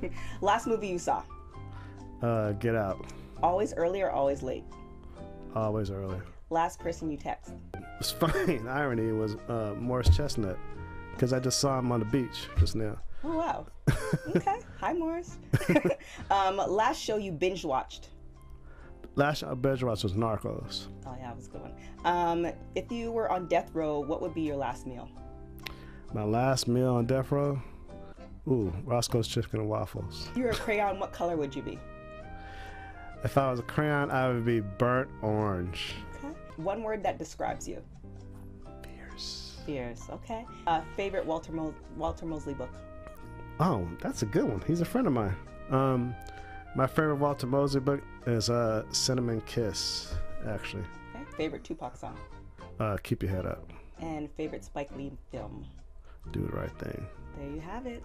Last movie you saw? Uh, Get Out. Always early or always late? Always early. Last person you text? It's funny. The irony was uh, Morris Chestnut because I just saw him on the beach just now. Oh wow. okay. Hi Morris. um, last show you binge watched? Last show I binge watched was Narcos. Oh yeah, that was a good one. Um, if you were on death row, what would be your last meal? My last meal on death row. Ooh, Roscoe's Chicken and Waffles. If you're a crayon, what color would you be? If I was a crayon, I would be burnt orange. Okay. One word that describes you. Fierce. Fierce. Okay. Uh, favorite Walter Mo- Walter Mosley book? Oh, that's a good one. He's a friend of mine. Um, my favorite Walter Mosley book is uh, Cinnamon Kiss, actually. Okay. Favorite Tupac song? Uh, keep your head up. And favorite Spike Lee film? Do the right thing. There you have it.